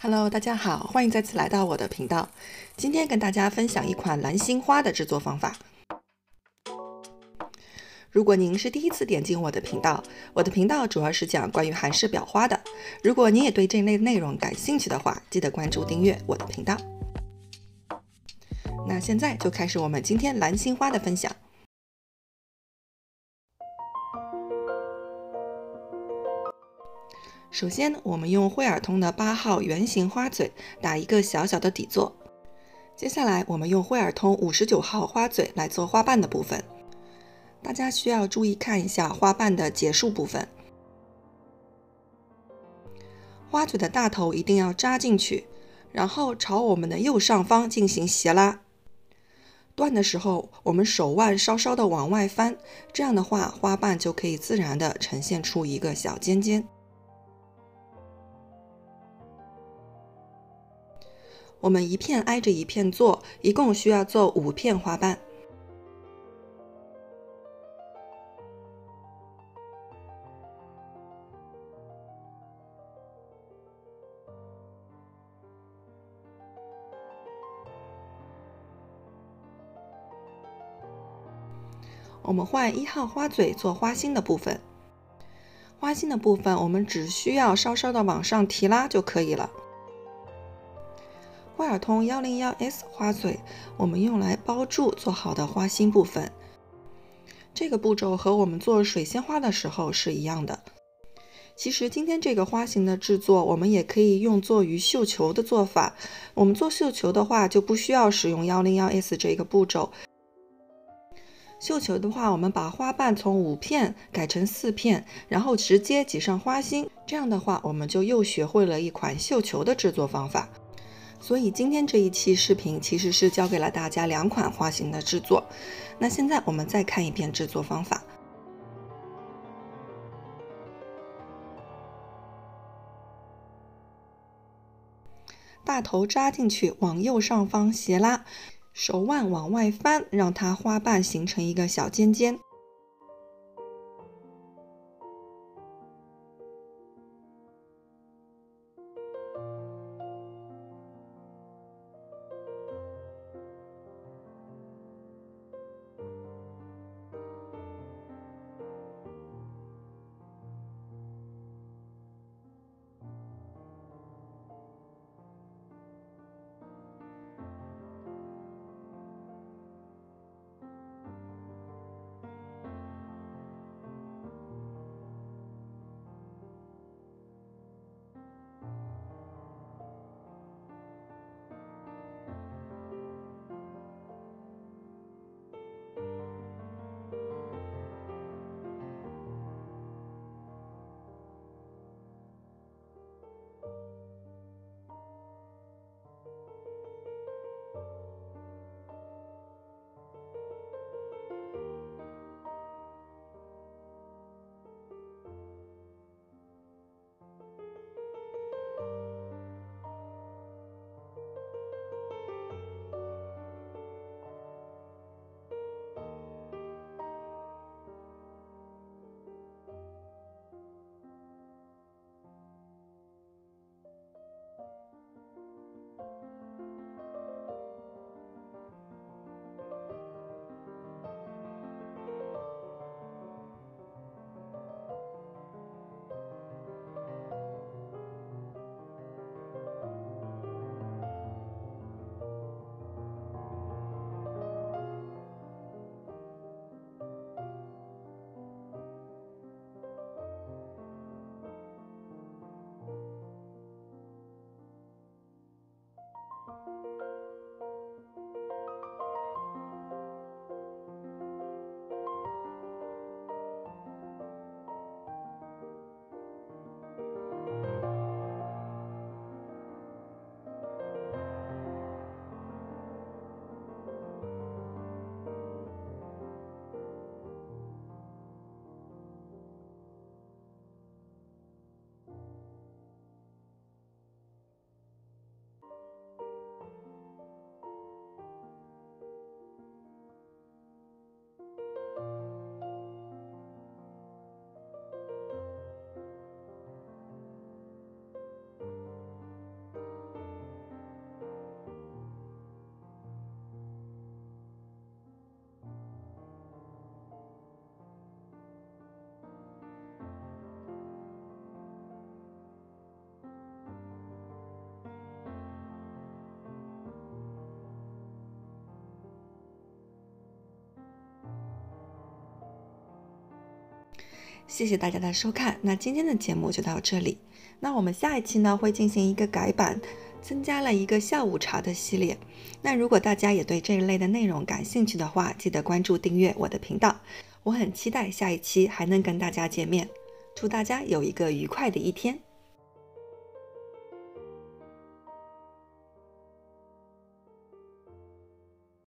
Hello，大家好，欢迎再次来到我的频道。今天跟大家分享一款蓝心花的制作方法。如果您是第一次点进我的频道，我的频道主要是讲关于韩式裱花的。如果您也对这类内容感兴趣的话，记得关注订阅我的频道。那现在就开始我们今天蓝心花的分享。首先，我们用惠尔通的八号圆形花嘴打一个小小的底座。接下来，我们用惠尔通五十九号花嘴来做花瓣的部分。大家需要注意看一下花瓣的结束部分，花嘴的大头一定要扎进去，然后朝我们的右上方进行斜拉。断的时候，我们手腕稍稍的往外翻，这样的话，花瓣就可以自然的呈现出一个小尖尖。我们一片挨着一片做，一共需要做五片花瓣。我们换一号花嘴做花心的部分。花心的部分，我们只需要稍稍的往上提拉就可以了。惠尔通幺零幺 S 花嘴，我们用来包住做好的花心部分。这个步骤和我们做水仙花的时候是一样的。其实今天这个花型的制作，我们也可以用作于绣球的做法。我们做绣球的话，就不需要使用幺零幺 S 这个步骤。绣球的话，我们把花瓣从五片改成四片，然后直接挤上花心。这样的话，我们就又学会了一款绣球的制作方法。所以今天这一期视频其实是教给了大家两款花型的制作。那现在我们再看一遍制作方法：大头扎进去，往右上方斜拉，手腕往外翻，让它花瓣形成一个小尖尖。谢谢大家的收看，那今天的节目就到这里。那我们下一期呢会进行一个改版，增加了一个下午茶的系列。那如果大家也对这一类的内容感兴趣的话，记得关注订阅我的频道。我很期待下一期还能跟大家见面。祝大家有一个愉快的一天。